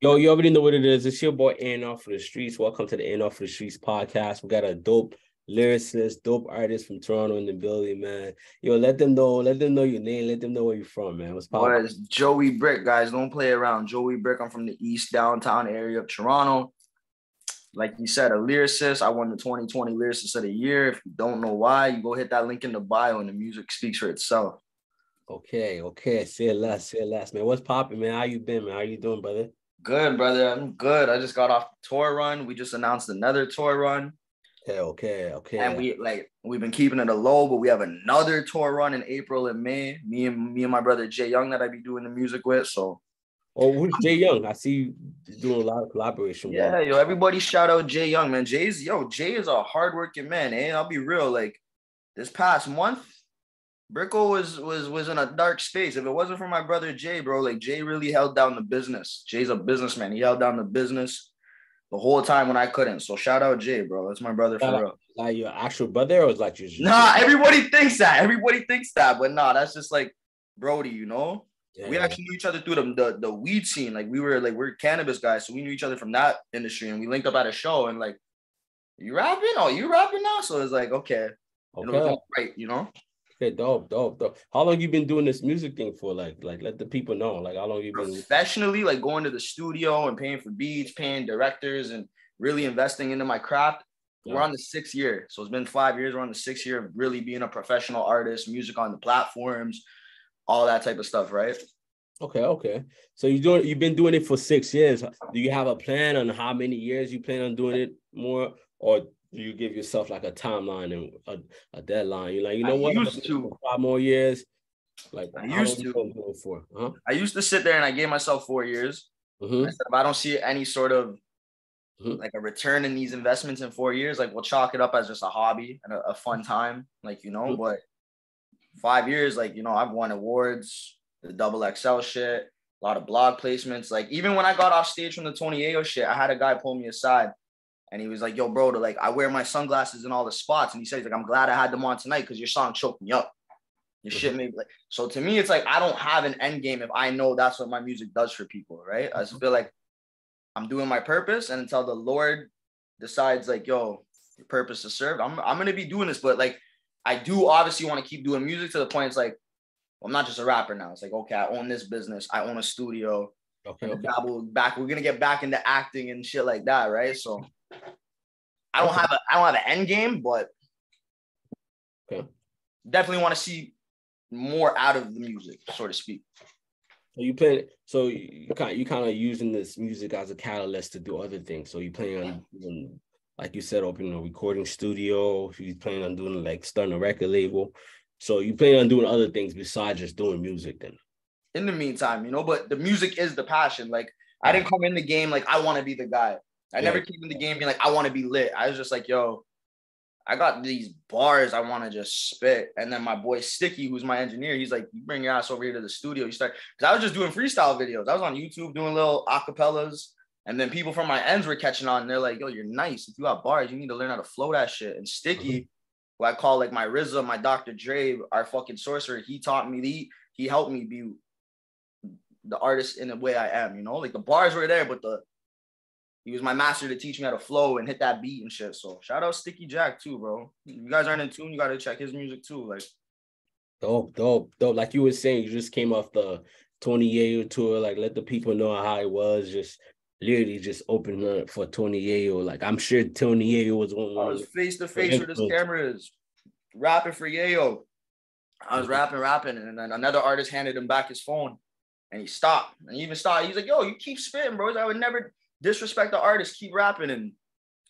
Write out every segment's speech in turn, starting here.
Yo, you already know what it is. It's your boy Ian off the streets. Welcome to the Ian off the streets podcast. We got a dope lyricist, dope artist from Toronto in the building, man. Yo, let them know, let them know your name, let them know where you're from, man. What's Joey Brick, guys. Don't play around. Joey Brick. I'm from the East downtown area of Toronto. Like you said, a lyricist. I won the 2020 Lyricist of the Year. If you don't know why, you go hit that link in the bio and the music speaks for itself. Okay, okay. Say less, say less, man. What's popping, man? How you been, man? How you doing, brother? Good, brother. I'm good. I just got off the tour run. We just announced another tour run. Okay, okay, okay. And we like we've been keeping it a low, but we have another tour run in April and May. Me and me and my brother Jay Young that I be doing the music with. So Oh, who's Jay Young? I see you doing a lot of collaboration. Yeah, yo, everybody shout out Jay Young, man. Jay's yo, Jay is a hardworking man, eh? I'll be real. Like this past month, Brickle was was was in a dark space. If it wasn't for my brother Jay, bro, like Jay really held down the business. Jay's a businessman. He held down the business the whole time when I couldn't. So shout out Jay, bro. That's my brother for real. Like your actual brother, or is like your nah? Everybody thinks that. Everybody thinks that, but nah, that's just like Brody, you know. Yeah. We actually knew each other through the, the the weed scene. Like we were like we're cannabis guys, so we knew each other from that industry, and we linked up at a show. And like, you rapping? Oh, you rapping now? So it's like okay, okay. right, you know. Okay, dope, dope, dope. How long you been doing this music thing for? Like, like let the people know. Like, how long you been professionally? Like going to the studio and paying for beats, paying directors, and really investing into my craft. Yeah. We're on the sixth year, so it's been five years. We're on the sixth year of really being a professional artist, music on the platforms, all that type of stuff, right? Okay, okay. So you doing you've been doing it for six years. Do you have a plan on how many years you plan on doing it more, or you give yourself like a timeline and a, a deadline? You're like, you know I what? Used to five more years. Like I used to. For? huh I used to sit there and I gave myself four years. Mm-hmm. I said, if I don't see any sort of mm-hmm. like a return in these investments in four years, like we'll chalk it up as just a hobby and a, a fun time, like you know. Mm-hmm. But five years, like you know, I've won awards, the double XL shit, a lot of blog placements. Like even when I got off stage from the Tony Yayo shit, I had a guy pull me aside and he was like, "Yo, bro, to like I wear my sunglasses in all the spots." And he said, "He's like, I'm glad I had them on tonight because your song choked me up. Your shit made like so." To me, it's like I don't have an end game if I know that's what my music does for people, right? I just feel like I'm doing my purpose, and until the Lord decides, like, "Yo, your purpose to serve," I'm I'm gonna be doing this. But like, I do obviously want to keep doing music to the point it's like well, I'm not just a rapper now. It's like, okay, I own this business, I own a studio. Okay, okay. back. We're gonna get back into acting and shit like that, right? So I don't okay. have a I don't have an end game, but okay. definitely want to see more out of the music, so to speak. So you play so you kind you kind of using this music as a catalyst to do other things. So you planning on, like you said, opening a recording studio. You planning on doing like starting a record label. So you plan on doing other things besides just doing music then? In the meantime, you know, but the music is the passion. Like I didn't come in the game like I want to be the guy. I yeah. never came in the game being like, I want to be lit. I was just like, yo, I got these bars I want to just spit. And then my boy Sticky, who's my engineer, he's like, you bring your ass over here to the studio. You start, because I was just doing freestyle videos. I was on YouTube doing little acapellas. And then people from my ends were catching on. And they're like, yo, you're nice. If you got bars, you need to learn how to flow that shit. And Sticky, mm-hmm. who I call like my RZA, my Dr. Dre, our fucking sorcerer, he taught me, he, he helped me be the artist in the way I am, you know? Like the bars were there, but the he was my master to teach me how to flow and hit that beat and shit. So shout out Sticky Jack too, bro. You guys aren't in tune, you gotta check his music too. Like dope, dope, dope. Like you were saying, you just came off the Tony Yayo tour. Like let the people know how it was. Just literally just opening up for Tony Yayo. Like I'm sure Tony Yayo was one. I was face to face with his cameras, rapping for Yayo. I was mm-hmm. rapping, rapping, and then another artist handed him back his phone, and he stopped. And he even stopped. He's like, "Yo, you keep spitting, bro. I would never." Disrespect the artist, keep rapping, and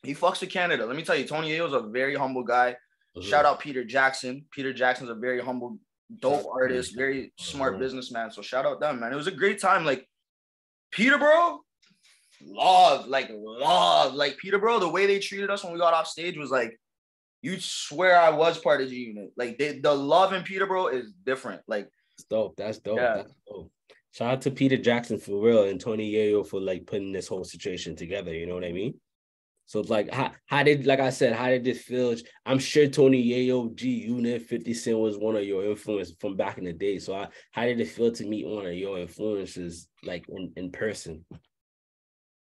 he fucks with Canada. Let me tell you, Tony Yayo's a very humble guy. Mm-hmm. Shout out Peter Jackson. Peter Jackson's a very humble, dope artist, very smart mm-hmm. businessman. So shout out them, man. It was a great time. Like Peterborough, love, like love, like Peterborough. The way they treated us when we got off stage was like, you'd swear I was part of the unit. Like they, the love in Peterborough is different. Like it's dope. That's dope. Yeah. That's dope. Shout out to Peter Jackson for real and Tony Yayo for like putting this whole situation together. You know what I mean? So it's like how, how did like I said, how did this feel? I'm sure Tony Yayo, G Unit, 50 Cent was one of your influences from back in the day. So I, how did it feel to meet one of your influences like in, in person?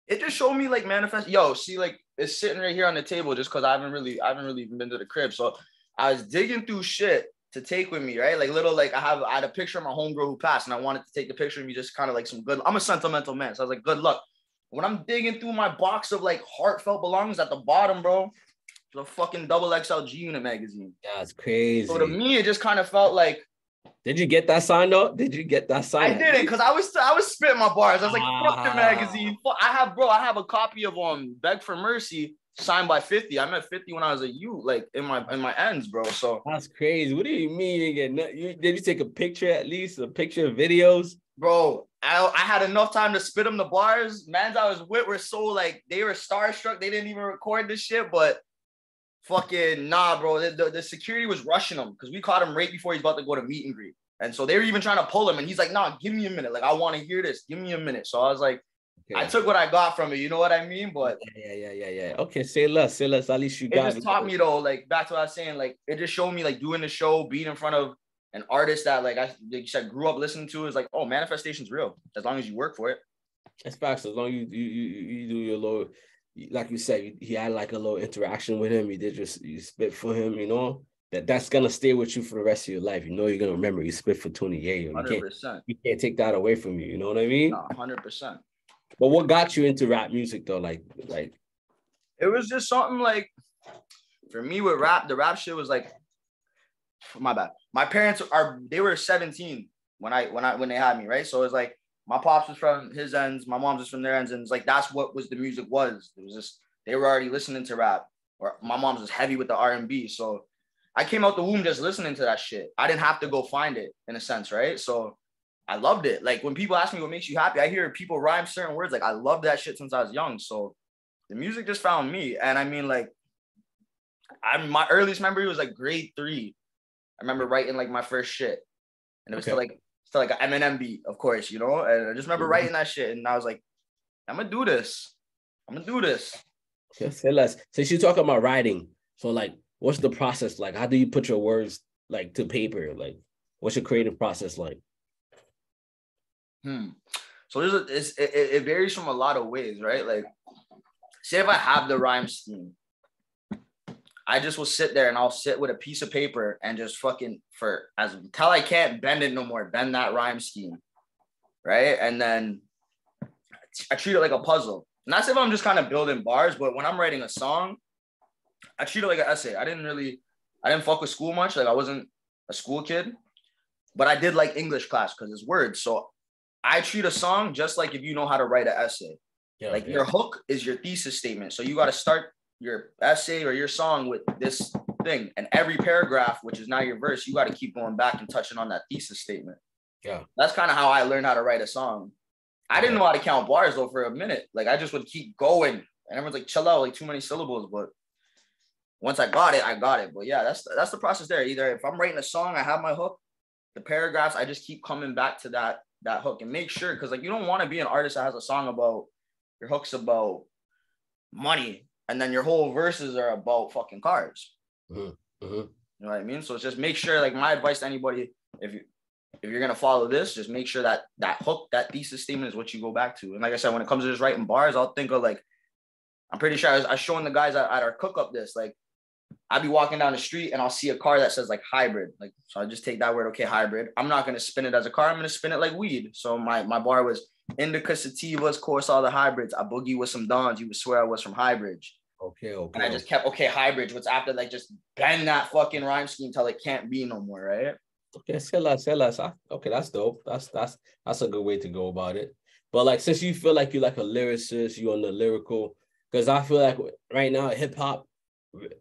it just showed me like manifest. Yo, see, like it's sitting right here on the table just because I haven't really, I haven't really been to the crib. So I was digging through shit to take with me, right? Like little, like I have, I had a picture of my homegirl who passed, and I wanted to take the picture of me, just kind of like some good. I'm a sentimental man, so I was like, good luck. When I'm digging through my box of like heartfelt belongings at the bottom, bro, the fucking double XL G Unit magazine. That's crazy. So to me, it just kind of felt like. Did you get that sign though? Did you get that sign? I didn't, cause I was I was spitting my bars. I was like, ah. fuck the ah. magazine. I have, bro. I have a copy of um Beg for Mercy signed by 50. I met 50 when I was a youth, like in my in my ends, bro. So that's crazy. What do you mean you get you, did you take a picture at least, a picture of videos? Bro, I, I had enough time to spit them the bars. Mans I was with were so like they were starstruck. They didn't even record this shit, but fucking nah, bro. The, the, the security was rushing him because we caught him right before he's about to go to meet and greet. And so they were even trying to pull him, and he's like, "Nah, give me a minute. Like I want to hear this. Give me a minute." So I was like, Okay. I took what I got from it. You know what I mean? But yeah, yeah, yeah, yeah. Okay, say less, say less. At least you got. It just taught me though, like back to what I was saying. Like it just showed me like doing the show, being in front of an artist that like I like you said grew up listening to is like, oh, manifestation's real as long as you work for it. That's facts. As long as you you you, you do your little, like you said, he had like a little interaction with him. You did just you spit for him. You know that that's gonna stay with you for the rest of your life. You know you're gonna remember you spit for 20 years. You can't, you can't take that away from you. You know what I mean? Hundred percent. But what got you into rap music though? Like, like it was just something like for me with rap, the rap shit was like my bad. My parents are they were 17 when I when I when they had me, right? So it was like my pops was from his ends, my mom's was from their ends, and it's like that's what was the music was. It was just they were already listening to rap, or my mom's was heavy with the R and B. So I came out the womb just listening to that shit. I didn't have to go find it in a sense, right? So I loved it. Like when people ask me what makes you happy, I hear people rhyme certain words. Like I love that shit since I was young. So the music just found me. And I mean, like, I my earliest memory was like grade three. I remember writing like my first shit, and it was okay. still like still like an Eminem beat, of course, you know. And I just remember mm-hmm. writing that shit, and I was like, I'm gonna do this. I'm gonna do this. Say less. Since you talking about writing, so like, what's the process like? How do you put your words like to paper? Like, what's your creative process like? Hmm. So there's a, it's, it, it varies from a lot of ways, right? Like, say if I have the rhyme scheme, I just will sit there and I'll sit with a piece of paper and just fucking for as until I can't bend it no more, bend that rhyme scheme, right? And then I treat it like a puzzle. Not if I'm just kind of building bars, but when I'm writing a song, I treat it like an essay. I didn't really, I didn't fuck with school much. Like I wasn't a school kid, but I did like English class because it's words. So I treat a song just like if you know how to write an essay. Yeah, like yeah. your hook is your thesis statement. So you got to start your essay or your song with this thing. And every paragraph, which is now your verse, you got to keep going back and touching on that thesis statement. Yeah. That's kind of how I learned how to write a song. I didn't know how to count bars though for a minute. Like I just would keep going. And everyone's like, chill out, like too many syllables. But once I got it, I got it. But yeah, that's that's the process there. Either if I'm writing a song, I have my hook. The paragraphs, I just keep coming back to that that hook and make sure because like you don't want to be an artist that has a song about your hooks about money and then your whole verses are about fucking cars. Mm-hmm. Mm-hmm. You know what I mean? So it's just make sure like my advice to anybody if you if you're gonna follow this, just make sure that that hook, that thesis statement is what you go back to. And like I said, when it comes to just writing bars, I'll think of like I'm pretty sure I was, I was showing the guys at, at our cook up this like I'd be walking down the street and I'll see a car that says like hybrid. Like, so I just take that word, okay, hybrid. I'm not gonna spin it as a car, I'm gonna spin it like weed. So my my bar was indica sativas, course all the hybrids. I boogie with some dons. You would swear I was from Highbridge. Okay, okay. And I just kept okay, Highbridge. What's after like just bend that fucking rhyme scheme till it can't be no more, right? Okay, sell us, sell us. Okay, that's dope. That's that's that's a good way to go about it. But like since you feel like you're like a lyricist, you're on the lyrical, because I feel like right now hip hop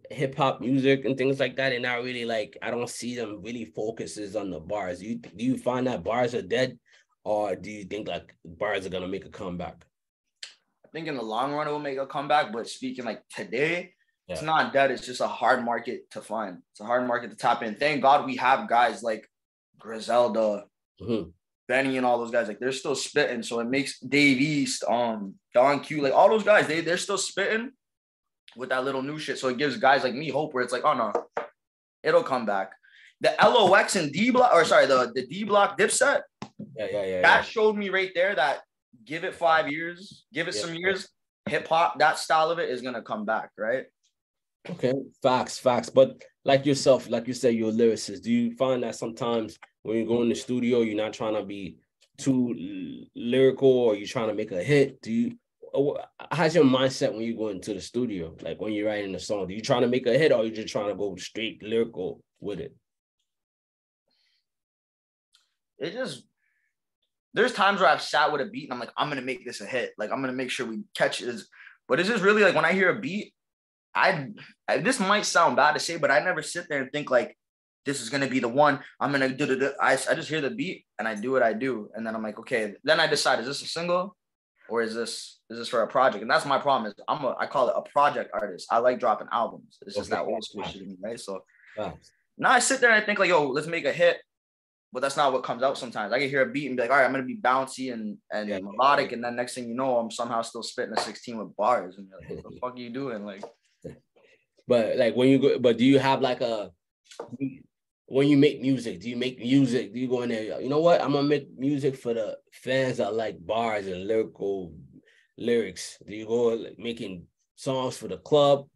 hip hop music and things like that, and not really like I don't see them really focuses on the bars. You do you find that bars are dead, or do you think like bars are gonna make a comeback? I think in the long run it will make a comeback, but speaking like today, yeah. it's not dead. It's just a hard market to find. It's a hard market to tap in. Thank God we have guys like Griselda, mm-hmm. Benny, and all those guys. Like they're still spitting, so it makes Dave East, um, Don Q, like all those guys, they they're still spitting with that little new shit. So it gives guys like me hope where it's like, oh no, it'll come back. The LOX and D block, or sorry, the, the D block dipset. Yeah, yeah, yeah. That yeah. showed me right there that give it five years, give it yeah, some years. hip hop, that style of it is gonna come back, right? Okay, facts, facts. But like yourself, like you said, you're a lyricist. Do you find that sometimes when you go in the studio, you're not trying to be too lyrical or you're trying to make a hit? Do you how's your mindset when you go into the studio? Like when you're writing a song, do you trying to make a hit or are you just trying to go straight lyrical with it? It just there's times where I've sat with a beat and I'm like, I'm gonna make this a hit. Like I'm gonna make sure we catch this. But it's just really like when I hear a beat, I, I this might sound bad to say, but I never sit there and think like this is gonna be the one. I'm gonna do. I I just hear the beat and I do what I do, and then I'm like, okay. Then I decide is this a single, or is this is this for a project? And that's my problem is I'm a I call it a project artist. I like dropping albums. It's just okay. that old school shit, right? So now I sit there and I think like, yo, let's make a hit but that's not what comes out sometimes. I can hear a beat and be like, all right, I'm gonna be bouncy and and yeah, melodic, and then next thing you know, I'm somehow still spitting a 16 with bars, and you're like, what the fuck are you doing? Like, but like when you go, but do you have like a when you make music? Do you make music? Do you go in there? You know what? I'm gonna make music for the fans that like bars and lyrical lyrics. Do you go like, making songs for the club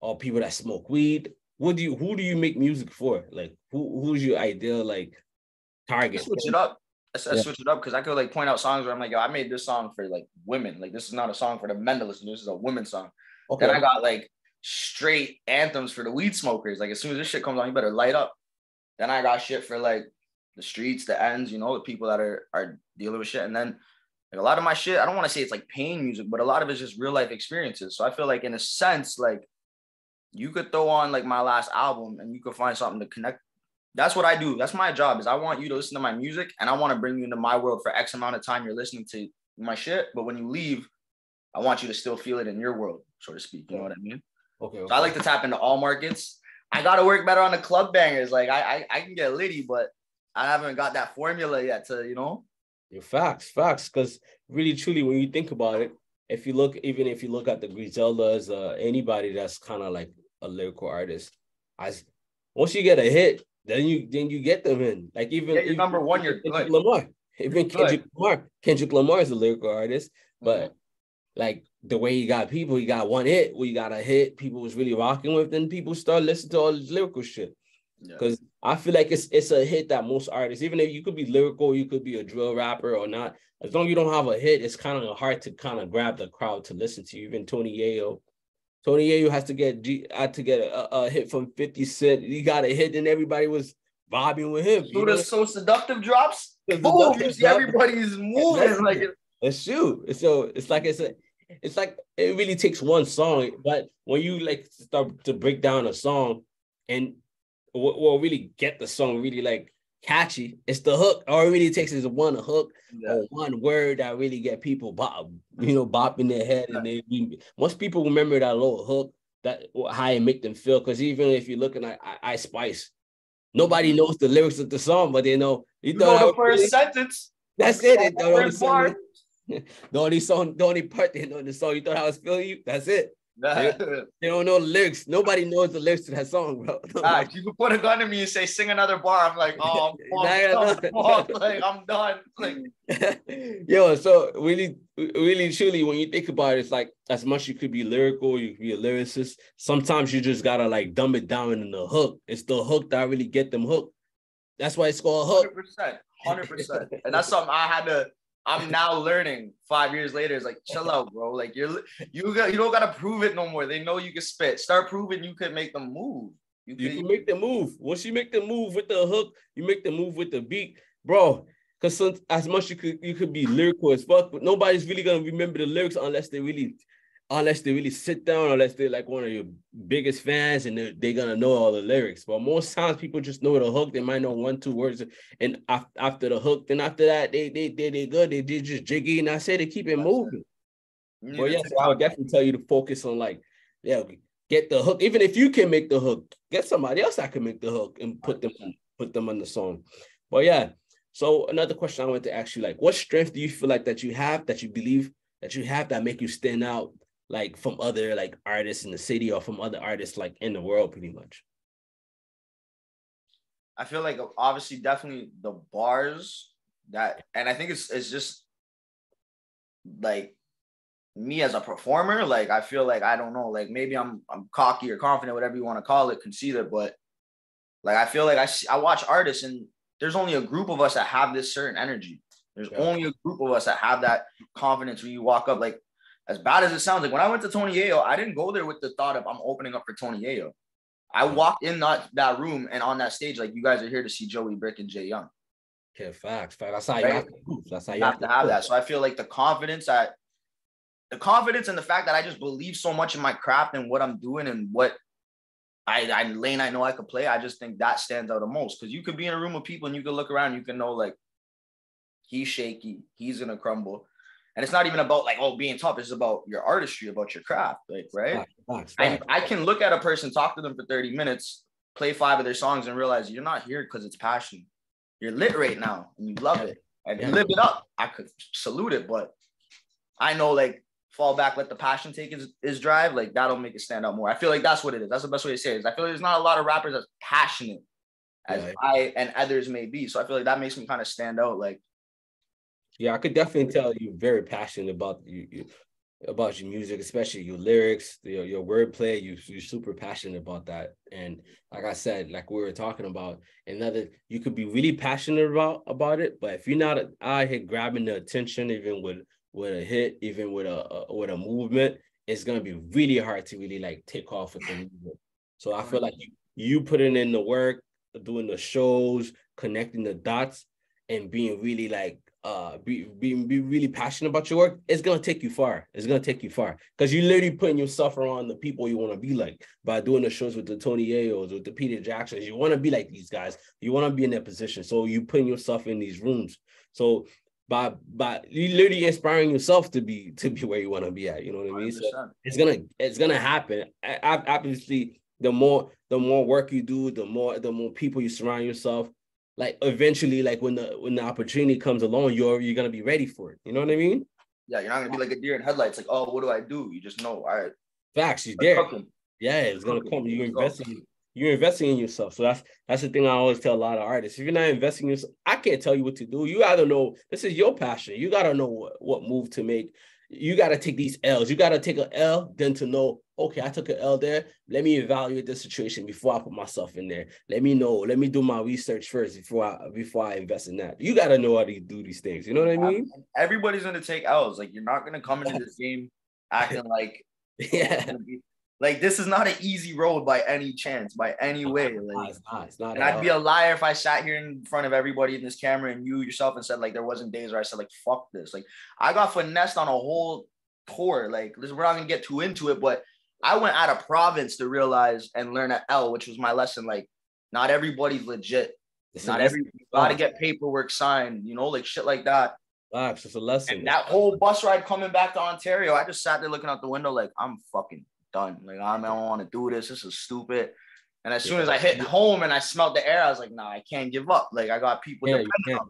or people that smoke weed? What do you? Who do you make music for? Like, who who's your ideal like? target. Switch it up. I, yeah. switch it up because I could like point out songs where I'm like, yo, I made this song for like women. Like this is not a song for the men to listen to. This is a women's song. Okay. Then I got like straight anthems for the weed smokers. Like as soon as this shit comes on, you better light up. Then I got shit for like the streets, the ends, you know, the people that are are dealing with shit. And then like a lot of my shit, I don't want to say it's like pain music, but a lot of it's just real life experiences. So I feel like in a sense, like you could throw on like my last album and you could find something to connect that's what I do. That's my job. Is I want you to listen to my music and I want to bring you into my world for X amount of time. You're listening to my shit, but when you leave, I want you to still feel it in your world, so to speak. You know what I mean? Okay. okay. So I like to tap into all markets. I got to work better on the club bangers. Like I, I, I can get litty, but I haven't got that formula yet to, you know. Your facts, facts. Because really, truly, when you think about it, if you look, even if you look at the Griseldas, uh, anybody that's kind of like a lyrical artist, as once you get a hit, then you then you get them in. Like even, even number one, you're Kendrick good. Lamar. Even Kendrick. Lamar. Kendrick Lamar is a lyrical artist, but mm-hmm. Like the way he got people, he got one hit We got a hit people was really rocking with, then people start listening to all this lyrical shit. Because yeah. I feel like it's it's a hit that most artists, even if you could be lyrical, you could be a drill rapper or not, as long as you don't have a hit, it's kind of hard to kind of grab the crowd to listen to you. Even Tony Yayo, Tony Yayo has to get G, had to get a, a, hit from 50 Cent. He got a hit, and everybody was vibing with him. Dude, the so seductive drops. Boom, you see everybody's moving like it. It's true. So it's like it's a, it's like it really takes one song, but when you like start to break down a song and what will really get the song really like catchy. It's the hook. All it really takes is one hook yeah. or one word that really get people bop, you know, bopping their head. And they most people remember that little hook, that how it make them feel. Because even if you're looking at I, I, Spice, nobody knows the lyrics of the song, but they know you, you know the first really, sentence. That's it. The only, song, the only song, the only part they know in the song. You thought I was feeling you. That's it they, they, don't know the lyrics. Nobody knows the lyrics to that song, bro. Nah, you could put a gun to me and say sing another bar. I'm like, oh, I'm, fucked, like I'm done. Like, yo, so really, really, truly, when you think about it, it's like as much you could be lyrical, you could be a lyricist. Sometimes you just gotta like dumb it down in the hook. It's the hook that really get them hooked. That's why it's called hook. Hundred percent, hundred percent, and that's something I had to I'm now learning five years later. It's like chill out, bro. Like you're you got you don't gotta prove it no more. They know you can spit. Start proving you can make them move. You can, you can make the move. Once you make the move with the hook, you make the move with the beat, bro. Because as much you could you could be lyrical as fuck, but nobody's really gonna remember the lyrics unless they really unless they really sit down, unless they're like one of your biggest fans and they're, they're gonna know all the lyrics. But most times people just know the hook. They might know one, two words, and after the hook, then after that, they they they they good. They did just jiggy, and I say to keep it moving. Yeah, well, yes, I would definitely tell you to focus on like, yeah, get the hook. Even if you can make the hook, get somebody else that can make the hook and put them put them on the song. But yeah. So another question I want to ask you, like, what strength do you feel like that you have that you believe that you have that make you stand out like from other like artists in the city or from other artists like in the world pretty much i feel like obviously definitely the bars that and i think it's it's just like me as a performer, like I feel like I don't know, like maybe I'm I'm cocky or confident, whatever you want to call it, conceited, but like I feel like I I watch artists and there's only a group of us that have this certain energy. There's yeah. only a group of us that have that confidence when you walk up. Like as bad as it sounds, like when I went to Tony Yayo, I didn't go there with the thought of I'm opening up for Tony Yayo. I hmm. walked in that, that room and on that stage, like you guys are here to see Joey Brick and Jay Young. Okay, facts. facts. That's how you have to That's how you, you have, have, to have that. So I feel like the confidence that the confidence and the fact that I just believe so much in my craft and what I'm doing and what I, I lane I know I could play. I just think that stands out the most because you could be in a room of people and you can look around, you can know like he's shaky, he's gonna crumble. And it's not even about like oh being tough. It's about your artistry, about your craft, like right. I, I can look at a person, talk to them for 30 minutes, play five of their songs, and realize you're not here because it's passion. You're lit right now and you love it and you live it up. I could salute it, but I know like fall back, let the passion take his, his drive, like that'll make it stand out more. I feel like that's what it is. That's the best way to say it. Is I feel like there's not a lot of rappers as passionate as yeah. I and others may be. So I feel like that makes me kind of stand out. Like, yeah, I could definitely tell you're very passionate about you, you about your music, especially your lyrics, your, your wordplay. You, you're super passionate about that. And like I said, like we were talking about, another you could be really passionate about about it, but if you're not out here grabbing the attention, even with with a hit, even with a, a with a movement, it's gonna be really hard to really like take off with the movement. So I feel like you, you putting in the work, doing the shows, connecting the dots, and being really like uh be, be be really passionate about your work, it's gonna take you far. It's gonna take you far because you're literally putting yourself around the people you want to be like by doing the shows with the Tony Yayos, with the Peter Jacksons. You want to be like these guys. You want to be in that position. So you putting yourself in these rooms. So by by you literally inspiring yourself to be to be where you want to be at. You know what I mean? So it's gonna it's gonna happen. I, obviously, the more the more work you do, the more the more people you surround yourself. Like eventually, like when the when the opportunity comes along, you're you're gonna be ready for it. You know what I mean? Yeah, you're not gonna be like a deer in headlights. Like, oh, what do I do? You just know. All right. Facts. You're there. Yeah, it's gonna come. You invest in you're investing in yourself. So that's that's the thing I always tell a lot of artists. If you're not investing in yourself, I can't tell you what to do. You gotta know this is your passion. You gotta know what, what move to make. You gotta take these L's. You gotta take an L, then to know, okay, I took an L there. Let me evaluate the situation before I put myself in there. Let me know. Let me do my research first before I before I invest in that. You gotta know how to do these things. You know what I mean? Everybody's gonna take L's. Like you're not gonna come into this game acting like yeah like this is not an easy road by any chance, by any way. Like, it's not, it's not and I'd be a liar if I sat here in front of everybody in this camera and you yourself and said like there wasn't days where I said like fuck this. Like I got finessed on a whole tour. Like we're not gonna get too into it, but I went out of province to realize and learn at L, which was my lesson. Like not everybody's legit. It's not every got to get paperwork signed. You know, like shit like that. Facts. It's a lesson. And that whole bus ride coming back to Ontario, I just sat there looking out the window like I'm fucking done. Like I don't want to do this. This is stupid. And as soon as I hit home and I smelled the air, I was like, nah, I can't give up. Like I got people. Yeah, you can't.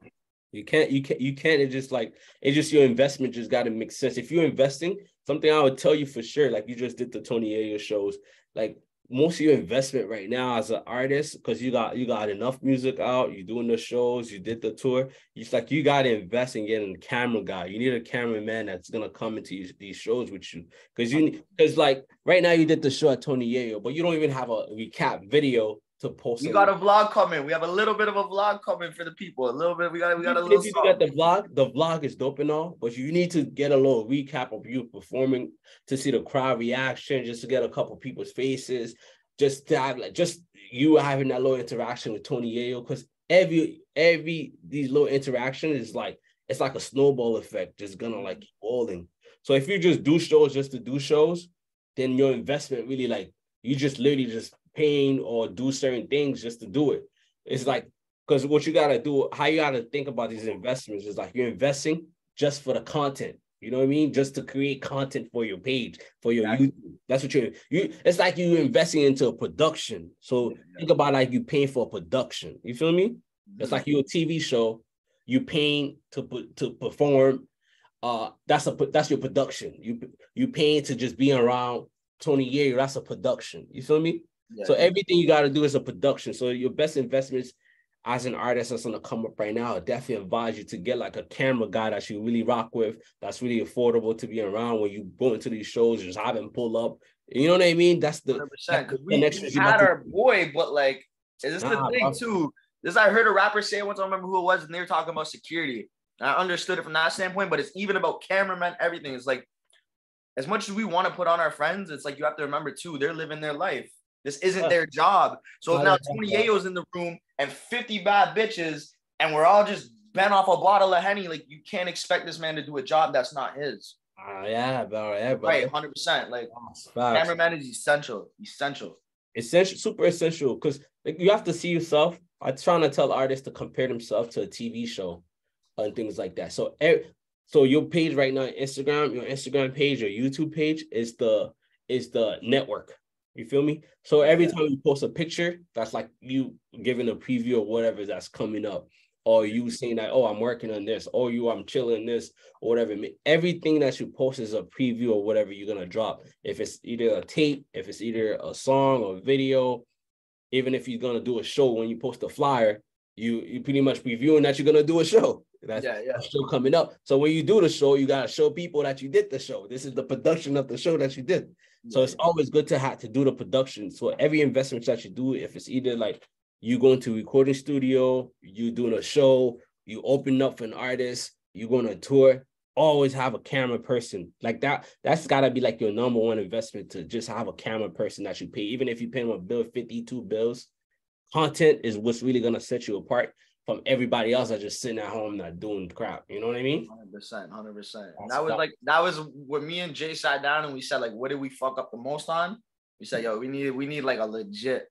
You can't. You can't. You can't. It's just like it's just your investment just got to make sense. If you're investing, something I would tell you for sure, like you just did the Tony Yayo shows, like most of your investment right now as an artist because you got you got enough music out you're doing the shows you did the tour it's like you got to invest in getting a camera guy you need a cameraman that's gonna come into these shows with you because you because like right now you did the show at tony yayo but you don't even have a recap video to post. We got a vlog coming. We have a little bit of a vlog coming for the people. A little bit. We got we got a little. If you get the vlog, the vlog is dope and all, but you need to get a little recap of you performing to see the crowd reaction, just to get a couple people's faces, just to have like just you having that little interaction with Tony Yayo, because every every these little interactions is like it's like a snowball effect, just gonna like keep rolling. So if you just do shows just to do shows, then your investment really like you just literally just paying or do certain things just to do it. It's like because what you gotta do, how you gotta think about these investments is like you're investing just for the content. You know what I mean? Just to create content for your page, for your exactly. YouTube. That's what you're you. It's like you're investing into a production. So yeah, think about like you paying for a production. You feel me? Mm-hmm. It's like you're a TV show. You paying to to perform. Uh, that's a that's your production. You you paying to just be around Tony Yayo. That's a production. You feel me? So everything you got to do is a production. So your best investments, as an artist that's gonna come up right now, I definitely advise you to get like a camera guy that you really rock with, that's really affordable to be around when you go into these shows, just have him pull up. You know what I mean? That's the, 100%, the we, we had our boy, but like, is this nah, the thing bro. too? This I heard a rapper say once. I don't remember who it was, and they were talking about security. I understood it from that standpoint, but it's even about cameramen, everything. It's like as much as we want to put on our friends, it's like you have to remember too, they're living their life. This isn't their job. So if now Tony Yayo's in the room and 50 bad bitches, and we're all just bent off a bottle of Henny, like you can't expect this man to do a job that's not his. Uh, yeah, bro. Yeah, bro. Right, 100%. Like, cameraman is essential. Essential. Essential, super essential. Because like, you have to see yourself. I'm trying to tell artists to compare themselves to a TV show and things like that. So, so your page right now, Instagram, your Instagram page, your YouTube page is the is the network. You feel me? So every time you post a picture, that's like you giving a preview of whatever that's coming up, or you saying that, oh, I'm working on this, or you, I'm chilling this, or whatever. Everything that you post is a preview of whatever you're gonna drop. If it's either a tape, if it's either a song or video, even if you're gonna do a show, when you post a flyer, you you pretty much previewing that you're gonna do a show. That's yeah, yeah. show coming up. So when you do the show, you gotta show people that you did the show. This is the production of the show that you did. So it's always good to have to do the production. So every investment that you do, if it's either like you going to recording studio, you doing a show, you open up for an artist, you going on a tour, always have a camera person like that. That's gotta be like your number one investment to just have a camera person that you pay, even if you pay them a bill 52 bills. Content is what's really gonna set you apart from everybody else that's just sitting at home not doing crap. You know what I mean? Hundred percent, hundred percent. That was like that was when me and Jay sat down and we said like, what did we fuck up the most on? We said, yo, we need we need like a legit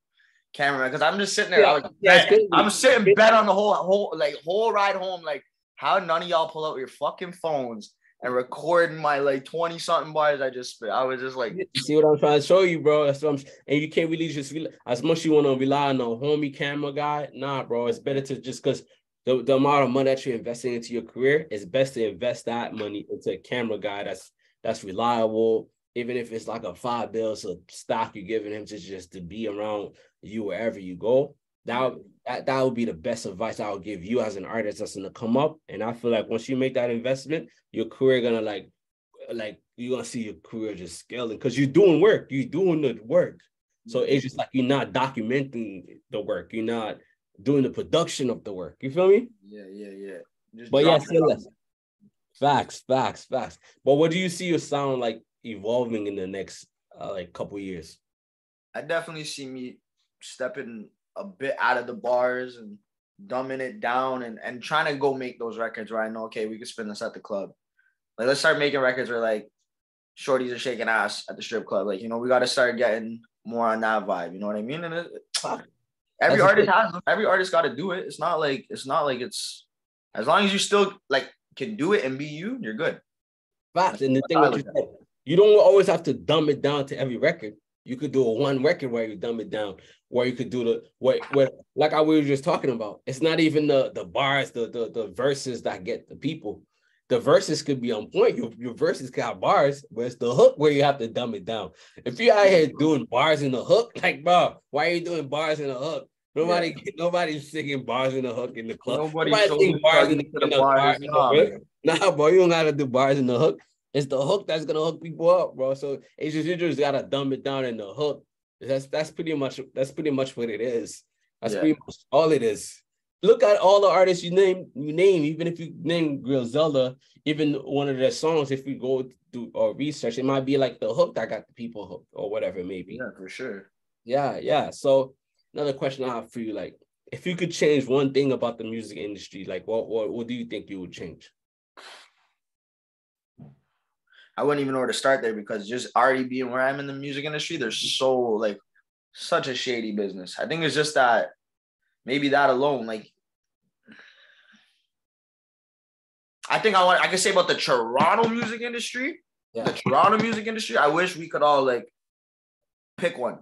cameraman because I'm just sitting there. Yeah, yeah, I'm sitting bet on the whole whole like whole ride home. Like, how none of y'all pull out your fucking phones and recording my like 20 something bars I just spit. I was just like, see what I'm trying to show you, bro. That's what I'm, and you can't really just feel as much you want to rely on a homie camera guy. Nah, bro, it's better to just because the, the amount of money that you're investing into your career, it's best to invest that money into a camera guy that's that's reliable, even if it's like a five bills of stock you're giving him to just to be around you wherever you go. That that that would be the best advice I would give you as an artist that's gonna come up. And I feel like once you make that investment, your career gonna like like you're gonna see your career just scaling because you're doing work, you're doing the work. So it's just like you're not documenting the work, you're not doing the production of the work. You feel me? Yeah, yeah, yeah. Just but yeah, less. Facts, facts, facts. But what do you see your sound like evolving in the next uh, like couple years? I definitely see me stepping a bit out of the bars and dumbing it down and, and trying to go make those records where I know, okay, we can spin this at the club. Like, let's start making records where like shorties are shaking ass at the strip club. Like, you know, we got to start getting more on that vibe. You know what I mean? And it, every That's artist has, every artist got to do it. It's not like, it's not like it's, as long as you still like can do it and be you, you're good. Facts. And the thing you said, you don't always have to dumb it down to every record. You could do a one record where you dumb it down, where you could do the what what like I we were just talking about. It's not even the the bars, the the the verses that get the people. The verses could be on point. Your, your verses got bars, but it's the hook where you have to dumb it down. If you're out here doing bars in the hook, like bro, why are you doing bars in the hook? Nobody, yeah. nobody's singing bars in the hook in the club. Nobody Nobody's singing bars in the, in the, bars in the hook. Nah, bro, you don't gotta do bars in the hook. It's the hook that's gonna hook people up, bro. So you just gotta dumb it down in the hook. That's that's pretty much that's pretty much what it is. That's yeah. pretty much all it is. Look at all the artists you name, you name, even if you name Griselda, even one of their songs, if we go do or research, it might be like the hook that got the people hooked or whatever it may be. Yeah, for sure. Yeah, yeah. So another question I have for you, like if you could change one thing about the music industry, like what what, what do you think you would change? I wouldn't even know where to start there because just already being where I'm in the music industry, there's so like such a shady business. I think it's just that maybe that alone, like I think I want I can say about the Toronto music industry, yeah. the Toronto music industry. I wish we could all like pick one.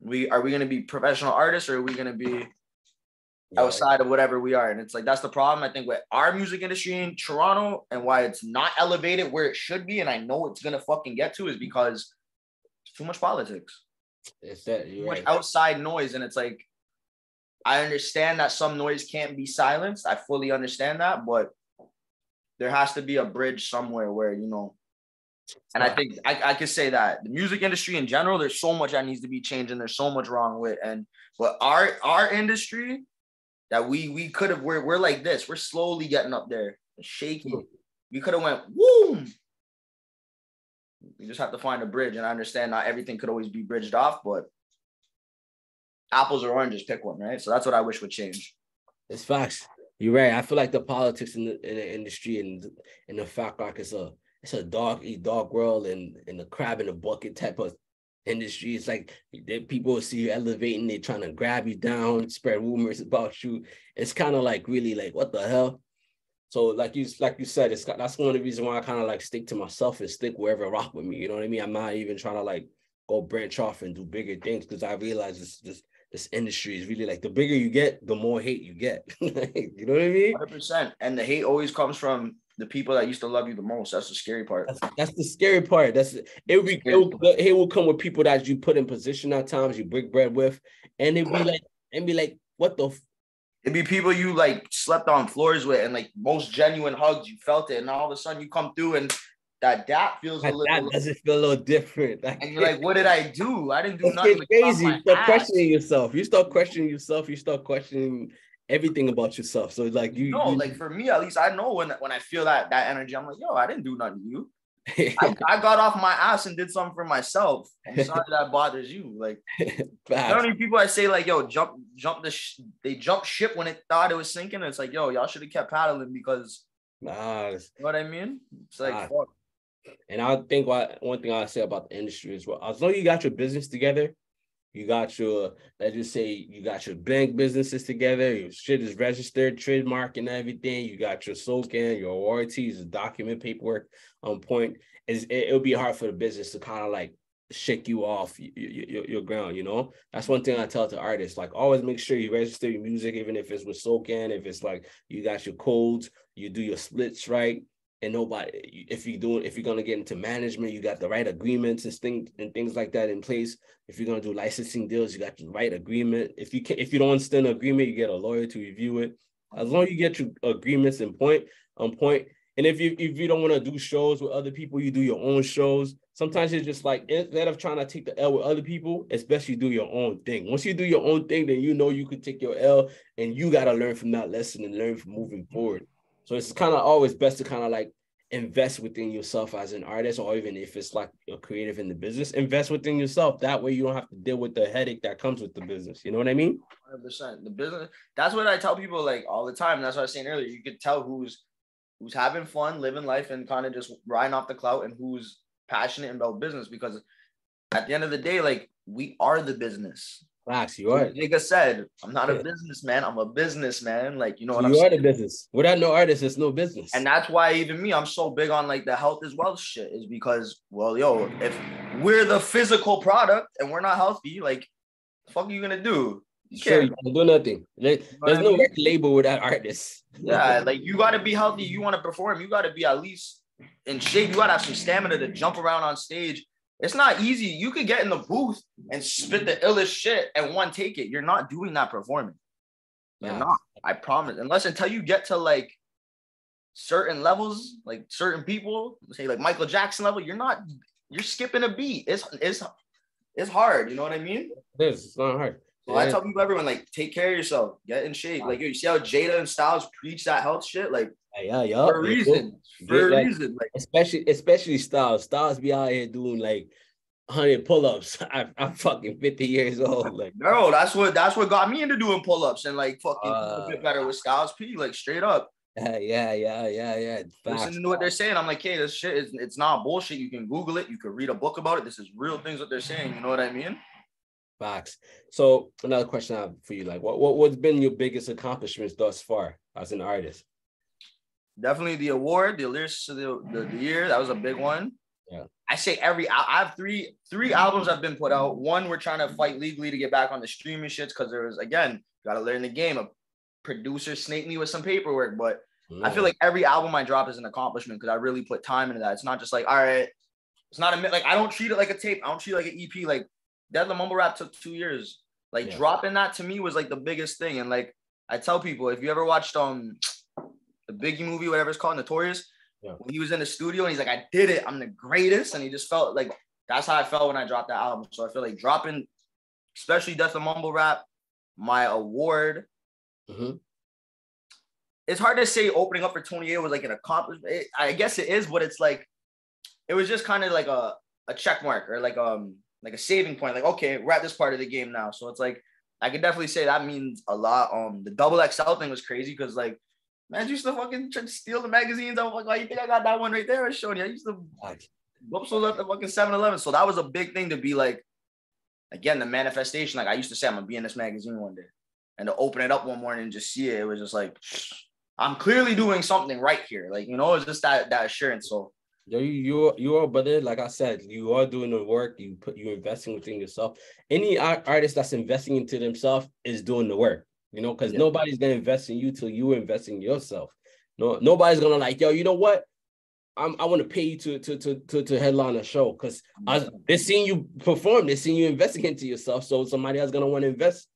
We are we gonna be professional artists or are we gonna be yeah. outside of whatever we are. And it's like that's the problem I think with our music industry in Toronto and why it's not elevated where it should be. And I know it's gonna fucking get to is because it's too much politics. It's that too much outside noise. And it's like I understand that some noise can't be silenced. I fully understand that, but there has to be a bridge somewhere where you know. And I think I, I could say that the music industry in general, there's so much that needs to be changed, and there's so much wrong with. And but our our industry, that we we could have we're we're like this. We're slowly getting up there, shaky. We could have went woo. We just have to find a bridge, and I understand not everything could always be bridged off, but apples or oranges, pick one, right? So that's what I wish would change. It's facts. You're right. I feel like the politics in the, in the industry and in the fact like it's a it's a dog eat dog world and and the crab in a bucket type of industry. It's like they, people see you elevating, they're trying to grab you down, spread rumors about you. It's kind of like really like what the hell. So like you like you said, it's that's one of the reasons why I kind of like stick to myself and stick wherever rock with me. You know what I mean? I'm not even trying to like go branch off and do bigger things because I realize it's just this industry is really like the bigger you get, the more hate you get. you know what I mean? 100%. And the hate always comes from the people that used to love you the most. That's the scary part. That's, that's the scary part. That's it. Will be it will, it will come with people that you put in position at times, you break bread with, and it'd be like and be like, what the. F-? It'd be people you like slept on floors with, and like most genuine hugs. You felt it, and all of a sudden you come through, and that that feels a little. That doesn't feel a little different. and you're like, what did I do? I didn't do nothing. Crazy. You start ass. questioning yourself. You start questioning yourself. You start questioning everything about yourself. So like you. No, you, like for me at least, I know when when I feel that that energy, I'm like, yo, I didn't do nothing to you. I, I, got off my ass and did something for myself. I'm sorry that bothers you. Like, how many people I say like, yo, jump, jump the, sh- they jump ship when it thought it was sinking. It's like, yo, y'all should have kept paddling because, nah, you know what I mean? It's like, nah. fuck. And I think what one thing I say about the industry is well, as long as you got your business together, you got your let's just say you got your bank businesses together, your shit is registered, trademark and everything. You got your SOCAN, your royalties, document paperwork on point. Is it, it'll be hard for the business to kind of like shake you off your, your, your, ground, you know? That's one thing I tell to artists, like always make sure you register your music, even if it's with SOCAN, if it's like you got your codes, you do your splits right, and nobody if you doing if you're gonna get into management you got the right agreements and things and things like that in place. If you're gonna do licensing deals you got the right agreement. If you can if you don't understand the agreement you get a lawyer to review it. As long as you get your agreements in point on point. And if you if you don't want to do shows with other people you do your own shows. Sometimes it's just like instead of trying to take the l with other people it's best you do your own thing. Once you do your own thing then you know you can take your l and you got to learn from that lesson and learn from moving forward so it's kind of always best to kind of like invest within yourself as an artist, or even if it's like a creative in the business, invest within yourself. That way you don't have to deal with the headache that comes with the business. You know what I mean? 100%. The business, that's what I tell people like all the time. That's what I was saying earlier. You could tell who's who's having fun, living life, and kind of just riding off the clout, and who's passionate about business because at the end of the day, like we are the business. Facts, you are. Nigga said, I'm not a businessman. I'm a businessman. Like, you know what you I'm saying? You are the business. Without no artist, it's no business. And that's why even me, I'm so big on like the health as well shit, is because, well, yo, if we're the physical product and we're not healthy, like, fuck are you gonna do? You sure, you can do nothing. there's no label without artists. Yeah, like you gotta be healthy. You want to perform, you gotta be at least in shape. You gotta have some stamina to jump around on stage it's not easy. You could get in the booth and spit the illest shit and one take it. You're not doing that performing. You're not. I promise. Unless until you get to like certain levels, like certain people, say like Michael Jackson level, you're not. You're skipping a beat. It's it's it's hard. You know what I mean? It is. It's not hard. So yeah. I tell people, everyone, like, take care of yourself, get in shape. Like, you see how Jada and Styles preach that health shit? Like, yeah, yeah, for a reason. For a reason. Like, especially, especially Styles. Styles be out here doing like 100 pull-ups. I, am fucking 50 years old. Like, no, that's what that's what got me into doing pull-ups and like fucking uh, a bit better with Styles P, like straight up. Yeah, yeah, yeah, yeah, yeah. Listening to what they're saying, I'm like, hey, this shit is it's not bullshit. You can Google it, you can read a book about it. This is real things that they're saying. You know what I mean? Facts. So another question I have for you, like what, what what's been your biggest accomplishments thus far as an artist? Definitely the award, the lyrics of the, the, the year. That was a big one. Yeah. I say every I have three three albums I've been put out. One we're trying to fight legally to get back on the streaming shits because there was again gotta learn the game. A producer snaked me with some paperwork, but. I feel like every album I drop is an accomplishment because I really put time into that. It's not just like all right, it's not a like I don't treat it like a tape. I don't treat it like an EP. Like Death of Mumble Rap took two years. Like yeah. dropping that to me was like the biggest thing. And like I tell people, if you ever watched um the Biggie movie, whatever it's called, Notorious, yeah. when he was in the studio and he's like, I did it, I'm the greatest. And he just felt like that's how I felt when I dropped that album. So I feel like dropping, especially Death of Mumble Rap, my award. Mm-hmm. It's hard to say opening up for 28 was like an accomplishment. It, I guess it is, but it's like it was just kind of like a, a check mark or like um like a saving point. Like, okay, we're at this part of the game now. So it's like I could definitely say that means a lot. Um the double XL thing was crazy because like man, I used to fucking try to steal the magazines. I'm like, why you think I got that one right there? I showed you. I used to up so at the fucking 7-Eleven. So that was a big thing to be like, again, the manifestation. Like I used to say, I'm gonna be in this magazine one day. And to open it up one morning and just see it, it was just like, I'm clearly doing something right here. Like, you know, it's just that that assurance. So you you you are brother. Like I said, you are doing the work. You put you're investing within yourself. Any artist that's investing into themselves is doing the work. You know, because yeah. nobody's gonna invest in you till you invest in yourself. No, nobody's gonna like, yo, you know what? I'm, I want to pay you to to to to, to headline a show because they're seeing you perform, they're seeing you investing into yourself. So somebody else gonna want to invest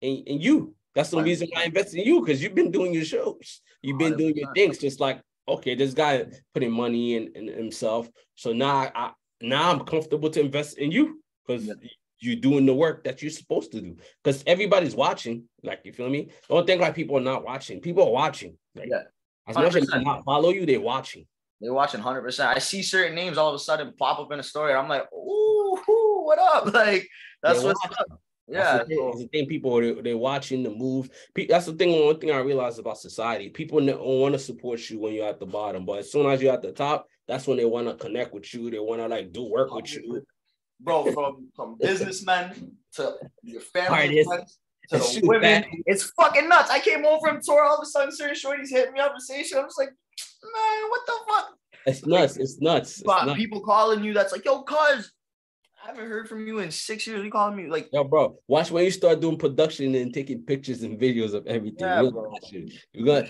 in, in you. That's the reason why I invest in you because you've been doing your shows, you've been doing your things. Just like okay, this guy putting money in, in himself, so now I now I'm comfortable to invest in you because yeah. You're doing the work that you're supposed to do. Because everybody's watching, like you feel me. Don't think like people are not watching. People are watching. Like, yeah. As much as they not follow you, they're watching. They're watching 100%. I see certain names all of a sudden pop up in a story. I'm like, ooh, ooh what up? Like, that's what's up. Yeah, that's the, thing, the thing. People are they're watching the move. That's the thing. One thing I realized about society: people don't want to support you when you're at the bottom, but as soon as you're at the top, that's when they want to connect with you. They want to like do work with you, bro. From from businessmen to your family friends to the women, it's fucking nuts. I came over from tour, all of a sudden, certain shorties hit me up and say shit. I'm just like, man, what the fuck? It's nuts. It's nuts. It's nuts. People calling you that's like, yo, cuz I haven't heard from you in six years. You calling me like yo, bro? Watch when you start doing production and taking pictures and videos of everything. Yeah, you're, you're gonna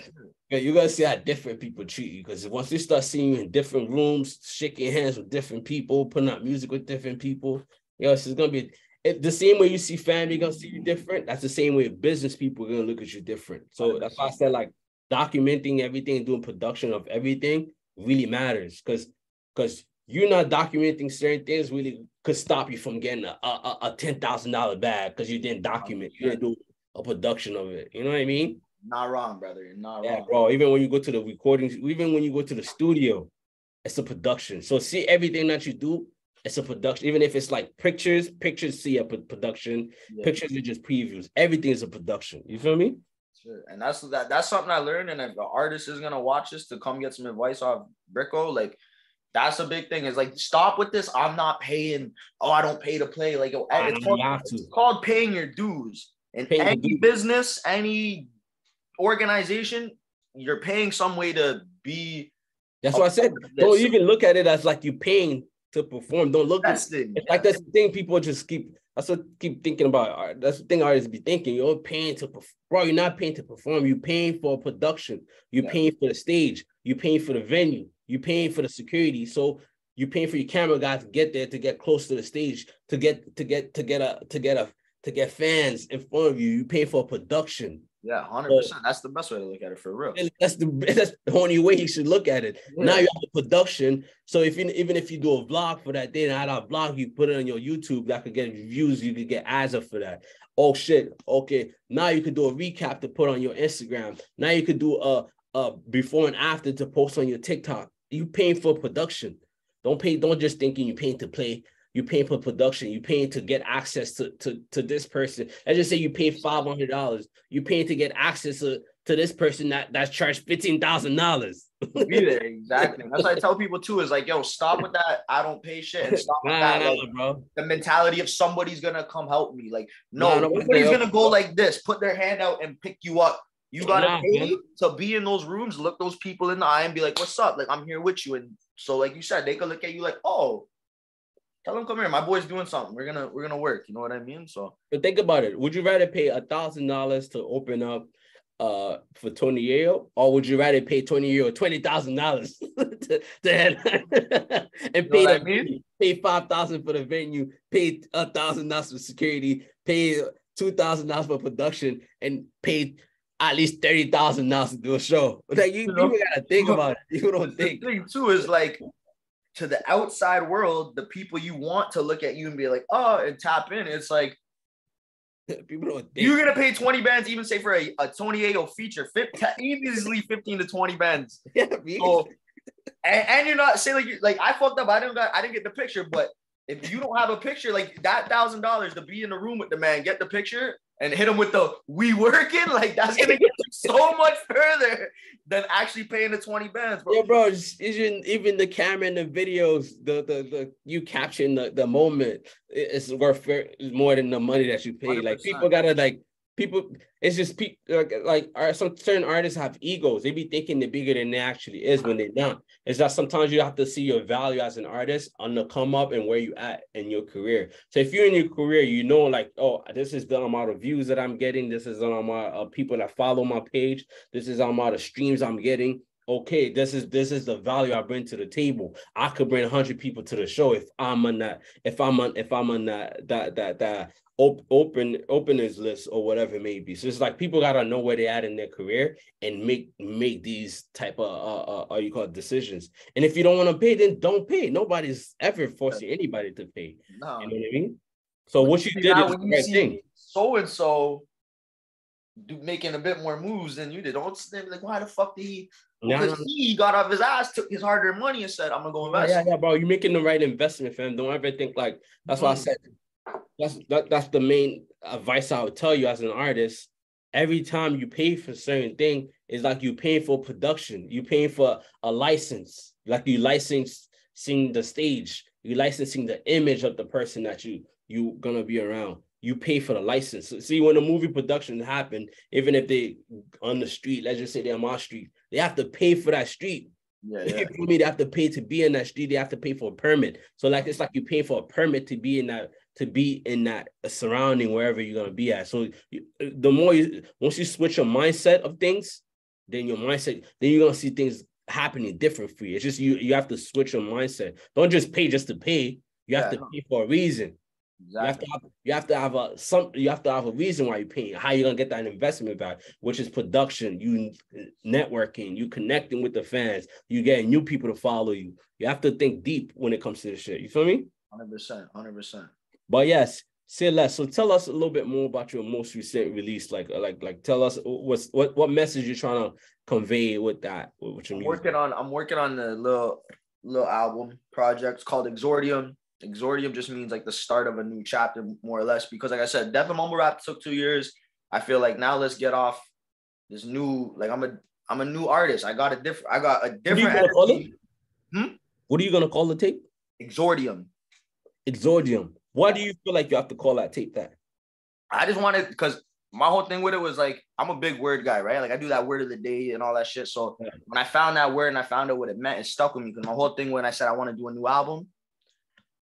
you're gonna see how different people treat you. Because once they start seeing you in different rooms, shaking hands with different people, putting out music with different people, yo, it's gonna be it, the same way you see family gonna see you different. That's the same way business people are gonna look at you different. So that's why I said like documenting everything doing production of everything really matters because because you're not documenting certain things really could stop you from getting a, a, a ten thousand dollar bag because you didn't document, you didn't do a production of it. You know what I mean? Not wrong, brother. You're not yeah, wrong. bro. Even when you go to the recordings, even when you go to the studio, it's a production. So see everything that you do, it's a production. Even if it's like pictures, pictures see a production. Yeah. Pictures are just previews. Everything is a production. You feel me? Sure. And that's that. That's something I learned. And if the artist is gonna watch this to come get some advice off Bricko, like that's a big thing. Is like stop with this. I'm not paying. Oh, I don't pay to play. Like it's called, it's called paying your dues. In paying any business, any organization, you're paying some way to be. That's what I said. Don't even look at it as like you're paying to perform. Don't look at it like uh, that's the thing. People just keep. That's what keep thinking about. That's the thing artists be thinking. You're paying to perform. Bro, you're not paying to perform. You're paying for production. You're yeah. paying for the stage. You're paying for the venue. You're paying for the security. So you're paying for your camera guy to get there, to get close to the stage, to get to get to get a to get a to get fans in front of you. You pay for production. Yeah, hundred percent. That's the best way to look at it for real. That's the that's the only way you should look at it. Yeah. Now you have the production. So if you even if you do a vlog for that day, and I a vlog, you put it on your YouTube, that could get views. You could get ads up for that. Oh shit. Okay. Now you could do a recap to put on your Instagram. Now you could do a, a before and after to post on your TikTok you paying for production. Don't pay, don't just thinking you paying to play. You paying for production. You paying to get access to, to, to this person. Let's just say you pay five hundred dollars. You paying to get access to, to this person that that's charged fifteen thousand dollars. exactly. That's what I tell people too. Is like, yo, stop with that. I don't pay shit. And stop with nah, that. Nah, like, bro. The mentality of somebody's gonna come help me. Like, no, nah, nobody's gonna go like this. Put their hand out and pick you up you gotta nah, pay man. to be in those rooms, look those people in the eye and be like, what's up? Like, I'm here with you. And so, like you said, they could look at you like, oh, tell them come here. My boy's doing something. We're gonna we're gonna work. You know what I mean? So but think about it. Would you rather pay a thousand dollars to open up uh for Tony Yayo, or would you rather pay Tony Yayo twenty thousand dollars to, to head and pay the, I mean? pay five thousand for the venue, pay a thousand dollars for security, pay two thousand dollars for production and pay at least thirty thousand dollars to do a show. Like you, you, know, you gotta think about it. You don't think. The thing too is like to the outside world, the people you want to look at you and be like, oh, and tap in. It's like people don't think. You're gonna pay 20 bands, even say for a, a Tony Yayo feature, easily 15 to 20 bands. Yeah, so, and, and, you're not say like like I fucked up. I didn't got I didn't get the picture, but if you don't have a picture, like that thousand dollars to be in the room with the man, get the picture, and hit them with the we working, like that's gonna get you so much further than actually paying the 20 bands, bro. Yeah, bro, even even the camera and the videos, the the the you capturing the, the moment, it's worth more than the money that you pay. 100%. Like people gotta like people it's just people like, like are some certain artists have egos. They be thinking they're bigger than they actually is when they're not. It's that sometimes you have to see your value as an artist on the come up and where you at in your career. So if you're in your career you know like oh this is the amount of views that i'm getting. This is the amount of people that follow my page. This is the amount of streams i'm getting. Okay, this is this is the value I bring to the table. I could bring hundred people to the show if I'm on that, if I'm on if I'm on that that that that op- open openers list or whatever it may be. So it's like people gotta know where they're at in their career and make make these type of uh, uh, uh you call it decisions. And if you don't want to pay, then don't pay. Nobody's ever forcing anybody to pay. No. You know what I mean? So what you did is the right thing. So and so do making a bit more moves than you did. Don't like why the fuck did he because he got off his ass, took his hard-earned money, and said, "I'm gonna go invest." Yeah, yeah, bro. You're making the right investment, fam. Don't ever think like that's mm. why I mm. said that's that, that's the main advice I would tell you as an artist. Every time you pay for certain thing, it's like you paying for production. You paying for a license, like you licensing the stage. You licensing the image of the person that you you gonna be around. You pay for the license. See, when the movie production happen, even if they on the street, let's just say they're on my street, they have to pay for that street. Yeah, yeah. You me? They have to pay to be in that street. They have to pay for a permit. So like it's like you pay for a permit to be in that to be in that surrounding wherever you're gonna be at. So you, the more you once you switch your mindset of things, then your mindset then you're gonna see things happening different for you. It's just you you have to switch your mindset. Don't just pay just to pay. You have yeah. to pay for a reason. Exactly. You have to have you have to have a some you have to have a reason why you're paying. How you gonna get that investment back, which is production, you networking, you connecting with the fans, you getting new people to follow you. You have to think deep when it comes to this shit. You feel me? Hundred percent, hundred percent. But yes, say less. So tell us a little bit more about your most recent release. Like, like, like, tell us what's what what message you're trying to convey with that. With I'm working on. I'm working on the little little album project called Exordium. Exordium just means like the start of a new chapter, more or less. Because like I said, Death of Mumble Rap took two years. I feel like now let's get off this new. Like I'm a I'm a new artist. I got a different. I got a different. What are you gonna call it? Hmm? What are you gonna call the tape? Exordium. Exordium. Why do you feel like you have to call that tape that? I just wanted because my whole thing with it was like I'm a big word guy, right? Like I do that word of the day and all that shit. So yeah. when I found that word and I found out what it meant, it stuck with me. Because my whole thing when I said I want to do a new album,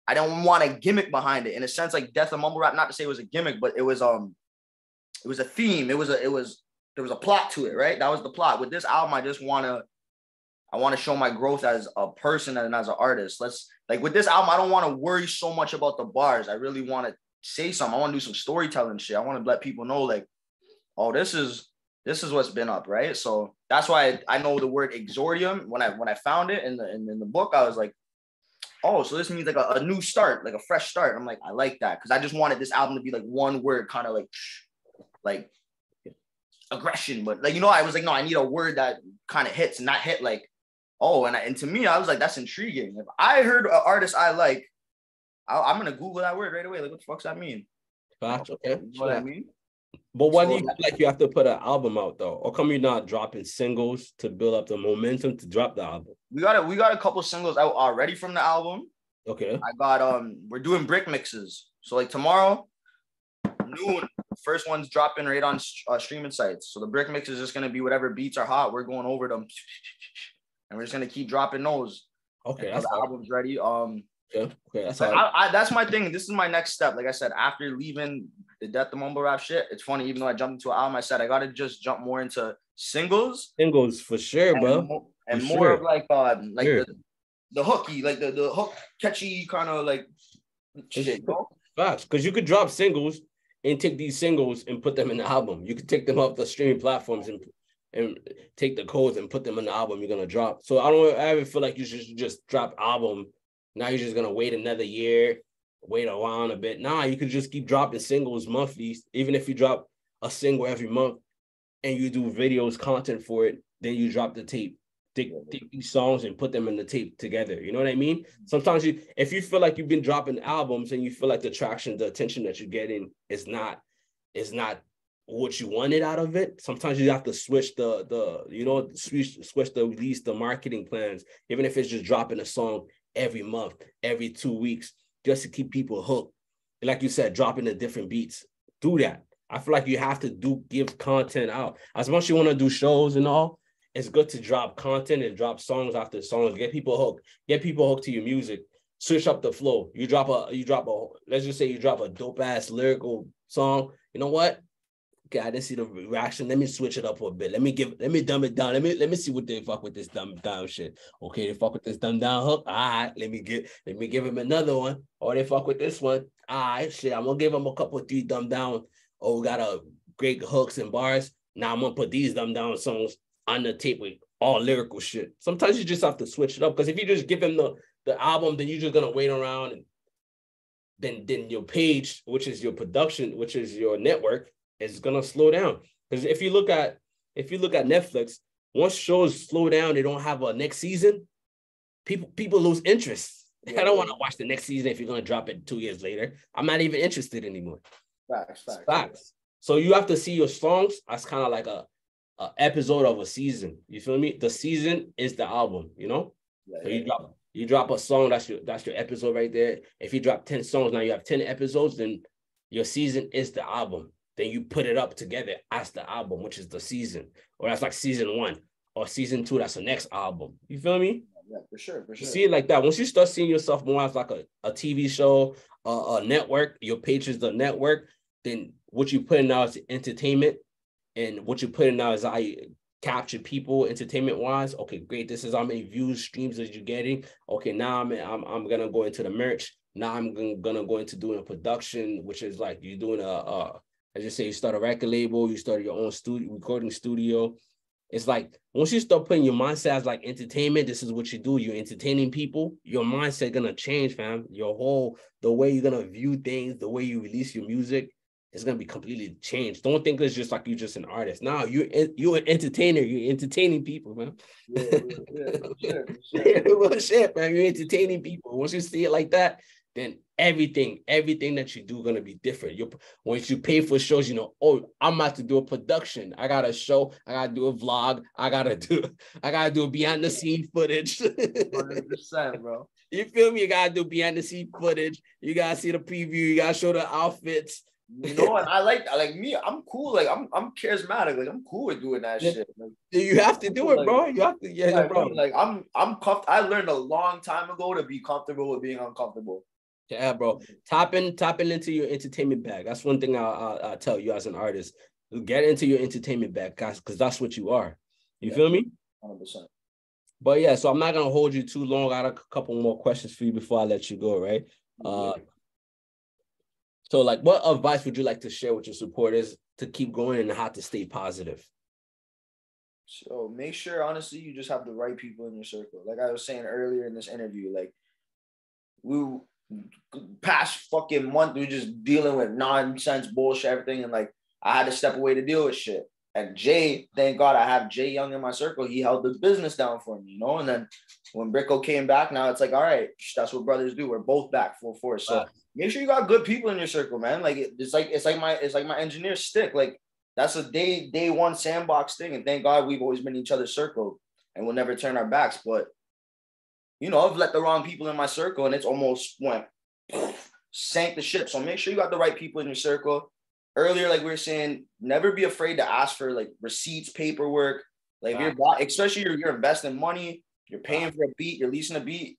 I don't want a gimmick behind it. In a sense, like Death of Mumble Rap, not to say it was a gimmick, but it was um it was a theme. It was a it was there was a plot to it, right? That was the plot. With this album, I just want to I want to show my growth as a person and as an artist. Let's like with this album, I don't want to worry so much about the bars. I really want to say something. I want to do some storytelling shit. I want to let people know like, oh, this is this is what's been up, right? So that's why I, I know the word exordium. When I when I found it in the in, in the book, I was like, oh, so this means like a, a new start, like a fresh start. I'm like, I like that because I just wanted this album to be like one word, kind of like like aggression, but like you know, I was like, no, I need a word that kind of hits, not hit like oh, and, I, and to me, I was like, that's intriguing. If I heard an artist I like, I, am gonna Google that word right away. Like, what the fuck's that mean? Gotcha. Okay. You know what I mean? But why so, do you feel like you have to put an album out though? Or come you not dropping singles to build up the momentum to drop the album? We got a we got a couple singles out already from the album. Okay. I got um we're doing brick mixes. So like tomorrow, noon, first one's dropping right on uh, streaming sites. So the brick mix is just gonna be whatever beats are hot. We're going over them and we're just gonna keep dropping those. Okay, that's the album's ready. Um, yeah, okay, that's I, I, that's my thing. This is my next step. Like I said, after leaving the Death of Mumble Rap shit, it's funny. Even though I jumped into an album, I said I gotta just jump more into singles. Singles for sure, and bro. More, and more sure. of like uh like sure. the, the hooky, like the the hook catchy kind of like shit. Facts, because you could drop singles and take these singles and put them in the album. You could take them off the streaming platforms and and take the codes and put them in the album you're gonna drop. So I don't ever feel like you should just drop album. Now you're just gonna wait another year, wait around a bit. Nah, you could just keep dropping singles monthly, even if you drop a single every month and you do videos, content for it, then you drop the tape. Take, take these songs and put them in the tape together. You know what I mean? Mm-hmm. Sometimes you, if you feel like you've been dropping albums and you feel like the traction, the attention that you're getting is not, is not what you wanted out of it. Sometimes you have to switch the the you know switch switch the release the marketing plans, even if it's just dropping a song every month, every two weeks, just to keep people hooked. like you said, dropping the different beats. Do that. I feel like you have to do give content out. As much as you want to do shows and all, it's good to drop content and drop songs after songs. Get people hooked. Get people hooked to your music. Switch up the flow. You drop a you drop a let's just say you drop a dope ass lyrical song. You know what? Okay, I didn't see the reaction. Let me switch it up a bit. Let me give let me dumb it down. Let me let me see what they fuck with this dumb down shit. Okay, they fuck with this dumb down hook. All right, let me get let me give him another one. Or they fuck with this one. All right, shit. I'm gonna give him a couple of three dumb down. Oh, we got a great hooks and bars. Now I'm gonna put these dumb down songs on the tape with all lyrical shit. Sometimes you just have to switch it up because if you just give him the the album, then you're just gonna wait around and then then your page, which is your production, which is your network, is gonna slow down. Because if you look at if you look at Netflix, once shows slow down, they don't have a next season. People people lose interest. Yeah. I don't want to watch the next season if you're gonna drop it two years later. I'm not even interested anymore. Facts, facts. Facts. So you have to see your songs as kind of like a a episode of a season. You feel me? The season is the album, you know? Yeah, so you drop you drop a song, that's your that's your episode right there. If you drop 10 songs, now you have 10 episodes, then your season is the album. Then you put it up together as the album, which is the season. Or that's like season one. Or season two, that's the next album. You feel me? Yeah, for sure, for sure. You see it like that. Once you start seeing yourself more as like a, a TV show, a, a network, your page is the network, then what you put in now is entertainment and what you're putting now is I capture people entertainment wise. Okay, great. This is how many views, streams that you're getting. Okay, now I'm I'm, I'm gonna go into the merch. Now I'm gonna, gonna go into doing a production, which is like you're doing a, a as you say, you start a record label, you start your own studio recording studio. It's like once you start putting your mindset as like entertainment, this is what you do. You're entertaining people. Your mindset gonna change, fam. Your whole the way you're gonna view things, the way you release your music, it's gonna be completely changed. Don't think it's just like you're just an artist. Now you you're an entertainer. You're entertaining people, man. Yeah, yeah, sure, sure. shit, man. You're entertaining people. Once you see it like that, then everything, everything that you do gonna be different. You once you pay for shows, you know, oh, I'm about to do a production. I got a show. I gotta do a vlog. I gotta do. I gotta do a behind the scene footage. 100%, bro. You feel me? You gotta do behind the scene footage. You gotta see the preview. You gotta show the outfits you know, and I like I like me. I'm cool. Like I'm I'm charismatic. Like I'm cool with doing that yeah. shit. Like, you have to do it, like, bro. You have to. Yeah, bro. Like I'm I'm comf- I learned a long time ago to be comfortable with being uncomfortable. Yeah, bro. Tapping tapping into your entertainment bag. That's one thing I'll, I'll, I'll tell you as an artist. Get into your entertainment bag, guys, because that's what you are. You yeah. feel me? Hundred percent. But yeah, so I'm not gonna hold you too long. I got a couple more questions for you before I let you go. Right. Uh, so, like, what advice would you like to share with your supporters to keep going and how to stay positive? So make sure, honestly, you just have the right people in your circle. Like I was saying earlier in this interview, like we past fucking month we just dealing with nonsense bullshit, everything, and like I had to step away to deal with shit. And Jay, thank God I have Jay Young in my circle. He held the business down for me, you know. And then when Bricko came back, now it's like, all right, that's what brothers do. We're both back full force. So make sure you got good people in your circle, man. Like it's like it's like my it's like my engineer stick. Like that's a day day one sandbox thing. And thank God we've always been in each other's circle and we'll never turn our backs. But you know, I've let the wrong people in my circle and it's almost went sank the ship. So make sure you got the right people in your circle earlier, like we were saying, never be afraid to ask for like receipts, paperwork. Like wow. you're especially you're, you're investing money, you're paying wow. for a beat, you're leasing a beat.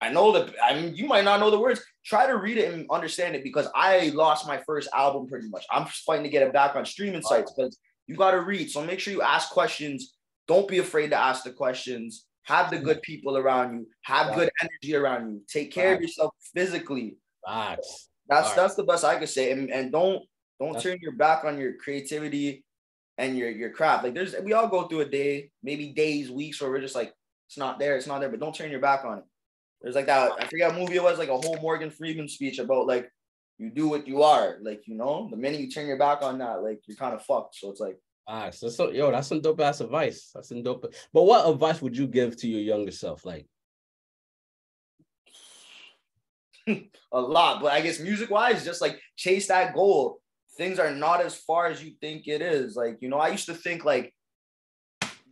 I know that I mean you might not know the words. Try to read it and understand it because I lost my first album pretty much. I'm fighting to get it back on streaming sites because you got to read. So make sure you ask questions. Don't be afraid to ask the questions. Have the good people around you. Have good energy around you. Take care of yourself physically. That's All that's right. the best I could say. And, and don't don't that's turn your back on your creativity and your your craft. Like there's we all go through a day, maybe days, weeks, where we're just like, it's not there, it's not there, but don't turn your back on it. There's like that, I forget what movie it was, like a whole Morgan Freeman speech about like you do what you are. Like, you know, the minute you turn your back on that, like you're kind of fucked. So it's like Ah, so, so yo, that's some dope ass advice. That's some dope. But what advice would you give to your younger self? Like a lot, but I guess music wise, just like chase that goal. Things are not as far as you think it is. Like, you know, I used to think like,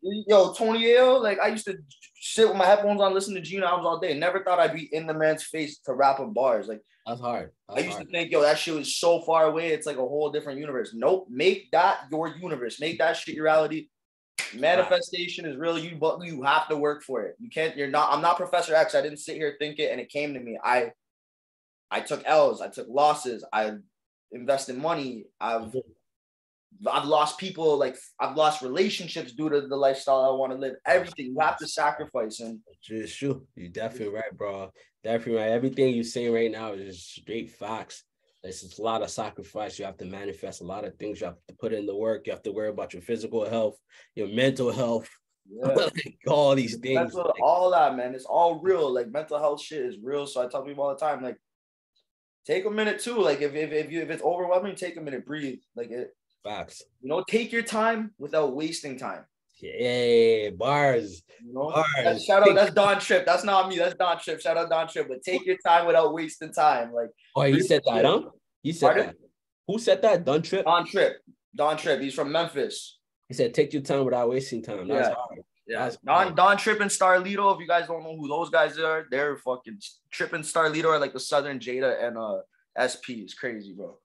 yo, Tony L, like I used to sit with my headphones on, listen to G-Unit albums all day. Never thought I'd be in the man's face to rap on bars. Like that's hard. That's I used hard. to think, yo, that shit was so far away. It's like a whole different universe. Nope. Make that your universe. Make that shit your reality. Manifestation is real. You but you have to work for it. You can't. You're not. I'm not Professor X. I didn't sit here think it and it came to me. I I took L's, I took losses, I invested money, I've I've lost people, like I've lost relationships due to the lifestyle I want to live. Everything you have to sacrifice, and it's true. You're definitely right, bro. Definitely right. Everything you're saying right now is straight facts. It's a lot of sacrifice. You have to manifest a lot of things. You have to put in the work. You have to worry about your physical health, your mental health, yeah. like all these things. Mental, like, all that, man. It's all real. Like mental health shit is real. So I tell people all the time, like take a minute too. Like if if if, you, if it's overwhelming, take a minute, breathe. Like it. Facts. You know, take your time without wasting time. Yeah, bars. You know, bars. shout out. That's Don Trip. That's not me. That's Don Trip. Shout out Don Trip. But take your time without wasting time. Like. Oh, he said that, huh? He said Pardon? that. Who said that? Don Trip. Don Trip. Don Trip. He's from Memphis. He said, "Take your time without wasting time." That's yeah. hard. Yeah, Don Don Trip and Starlito. If you guys don't know who those guys are, they're fucking Trip and Starlito are like the Southern Jada and uh SP is crazy, bro.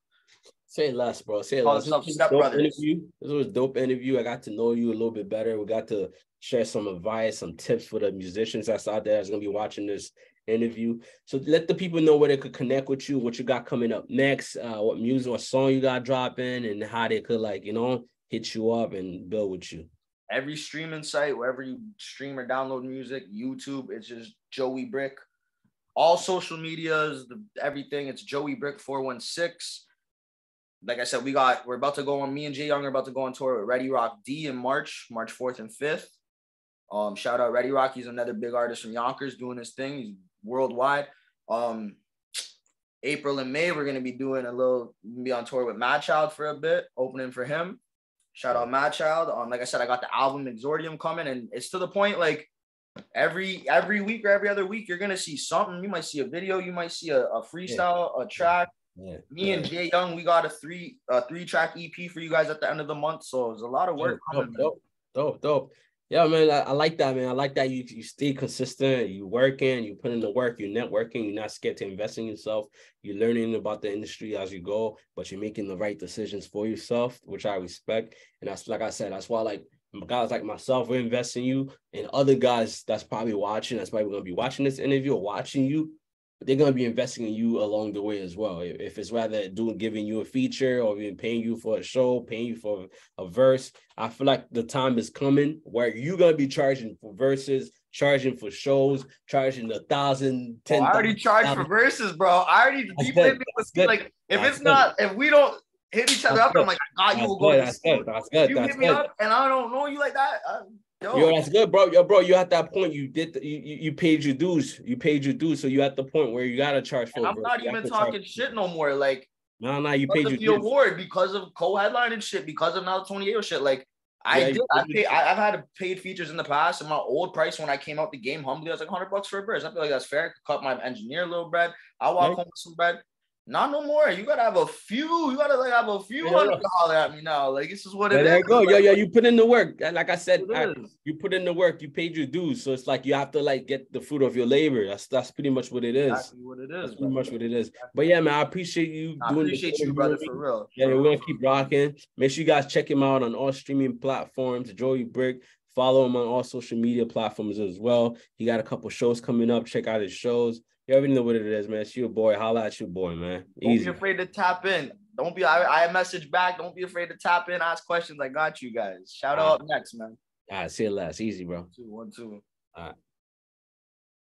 Say less, bro. Say less. This was, dope interview. this was dope interview. I got to know you a little bit better. We got to share some advice, some tips for the musicians that's out there that's gonna be watching this interview. So let the people know where they could connect with you, what you got coming up next, uh, what music or song you got dropping, and how they could like, you know, hit you up and build with you. Every streaming site, wherever you stream or download music, YouTube, it's just Joey Brick all social medias, the, everything. It's Joey Brick 416. Like I said, we got, we're about to go on, me and Jay Young are about to go on tour with Ready Rock D in March, March 4th and 5th. Um, shout out Ready Rock. He's another big artist from Yonkers doing his thing. He's worldwide. Um, April and May, we're gonna be doing a little, be on tour with Madchild for a bit, opening for him. Shout out Madchild. Um, like I said, I got the album Exordium coming, and it's to the point like every every week or every other week you're gonna see something you might see a video you might see a, a freestyle a track yeah. me and jay young we got a three a three track ep for you guys at the end of the month so it's a lot of work dope, dope, dope, dope. yeah man I, I, like that man i like that you, you stay consistent you working you put in the work you're networking you're not scared to invest in yourself you're learning about the industry as you go but you're making the right decisions for yourself which i respect and that's like i said that's why like guys like myself, we're investing you, and other guys that's probably watching, that's probably gonna be watching this interview or watching you, they're gonna be investing in you along the way as well. If it's rather doing giving you a feature or even paying you for a show, paying you for a verse, I feel like the time is coming where you're gonna be charging for verses, charging for shows, charging a thousand, ten. Oh, I already charged for verses, bro. I already deep like if it's good. not if we don't hit each other that's up. Good. I'm like, ah, you will go. That's good. That's good. You that's hit me good. up, and I don't know you like that. I, yo. yo, that's good, bro. Yo, bro, you at that point. You did. The, you you paid your dues. You paid your dues. So you at the point where you gotta charge for. It. I'm not even talking shit no more. Like, no, no, you paid your the award because of co-headline and shit. Because of now Tony Yayo shit. Like. I yeah, did. I pay, I, have had paid features in the past, and my old price when I came out the game humbly, I was like hundred bucks for a verse. I feel like that's fair. Cut my engineer a little bread. I walk home with some bread. Not no more. You gotta have a few. You gotta like have a few yeah. hundred holler at me now. Like this is what it yeah, is. There you go. Like, yeah, yeah. You put in the work. Like I said, I, you put in the work. You paid your dues. So it's like you have to like get the fruit of your labor. That's that's pretty much what it is. Exactly what it is. That's pretty much what it is. But yeah, man, I appreciate you I doing. Appreciate you, brother, for real. Yeah, we're gonna keep rocking. Make sure you guys check him out on all streaming platforms. Joey Brick. Follow him on all social media platforms as well. He got a couple shows coming up. Check out his shows. You already know what it is, man. It's your boy. Holla at your boy, man. Easy. Don't be afraid to tap in. Don't be. I, I message back. Don't be afraid to tap in. Ask questions. I got you guys. Shout out next, man. All right. See you last. Easy, bro. Two, one, two. All right.